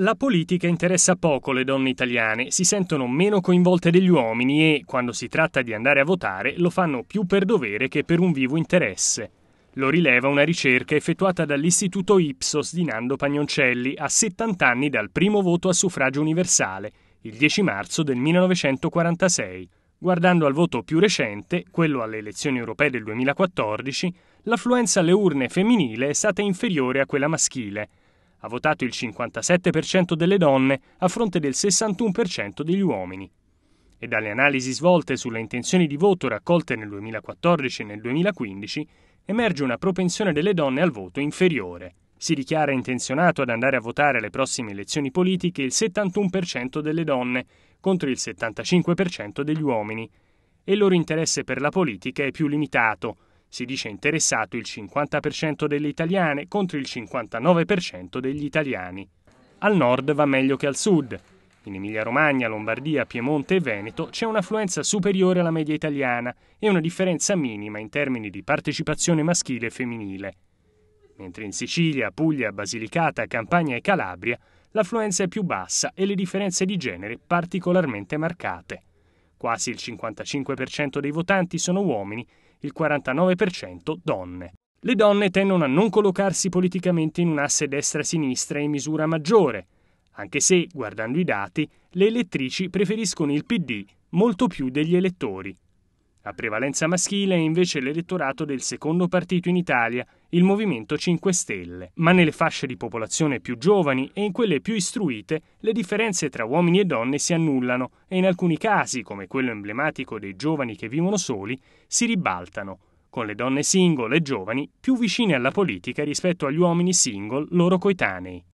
La politica interessa poco le donne italiane, si sentono meno coinvolte degli uomini e, quando si tratta di andare a votare, lo fanno più per dovere che per un vivo interesse. Lo rileva una ricerca effettuata dall'Istituto Ipsos di Nando Pagnoncelli a 70 anni dal primo voto a suffragio universale, il 10 marzo del 1946. Guardando al voto più recente, quello alle elezioni europee del 2014, l'affluenza alle urne femminile è stata inferiore a quella maschile ha votato il 57% delle donne a fronte del 61% degli uomini. E dalle analisi svolte sulle intenzioni di voto raccolte nel 2014 e nel 2015 emerge una propensione delle donne al voto inferiore. Si dichiara intenzionato ad andare a votare alle prossime elezioni politiche il 71% delle donne contro il 75% degli uomini e il loro interesse per la politica è più limitato, si dice interessato il 50% delle italiane contro il 59% degli italiani. Al nord va meglio che al sud. In Emilia-Romagna, Lombardia, Piemonte e Veneto c'è un'affluenza superiore alla media italiana e una differenza minima in termini di partecipazione maschile e femminile. Mentre in Sicilia, Puglia, Basilicata, Campania e Calabria l'affluenza è più bassa e le differenze di genere particolarmente marcate. Quasi il 55% dei votanti sono uomini il 49% donne. Le donne tendono a non collocarsi politicamente in un asse destra-sinistra in misura maggiore, anche se, guardando i dati, le elettrici preferiscono il PD molto più degli elettori. A prevalenza maschile è invece l'elettorato del secondo partito in Italia, il Movimento 5 Stelle, ma nelle fasce di popolazione più giovani e in quelle più istruite le differenze tra uomini e donne si annullano e in alcuni casi, come quello emblematico dei giovani che vivono soli, si ribaltano, con le donne single e giovani più vicine alla politica rispetto agli uomini single loro coetanei.